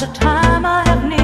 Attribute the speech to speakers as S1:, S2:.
S1: the time I have need.